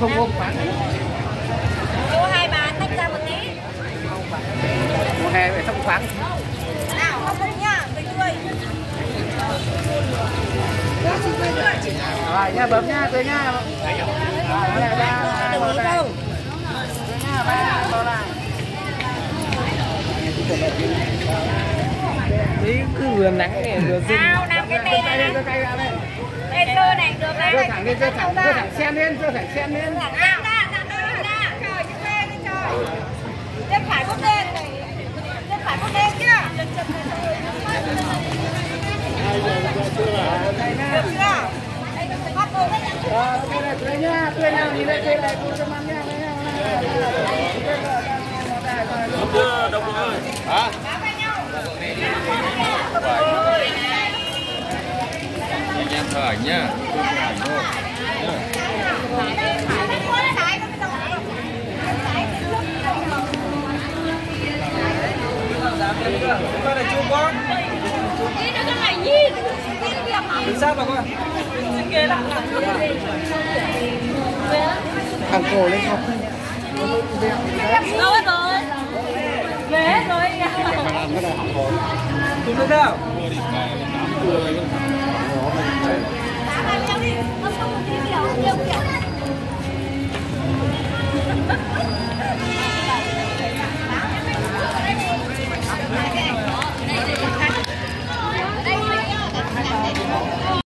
không không khoáng Cô hai bà tách ra một tí. mùa hè phải thông khoáng Nào, không không nha, mình tươi. rồi nha bấm nha tới nha. Ba bao lại Đấy cứ vừa nắng này vừa rung Nào, nằm cái tay này này. Đưa tay ra đây Đây được này. Đưa thẳng lên, đưa thẳng, đưa thẳng lên, đưa thẳng sen lên Thẳng ra, ra, ra, ra, ra. Trời, chứ mê đi trời. Chân phải bút lên này. Chân phải bút lên chưa? Được chưa? Bắt cô với nhận Rồi, ok này, tươi nha, tươi nào, nhìn đây, tươi này, cô cho ảnh nhá ảnh thôi Con này chua con. Đứng sát vào con. Thằng cổ lên không? Đâu hết rồi. Về hết rồi. Chúng tôi đâu? Bám vào nhau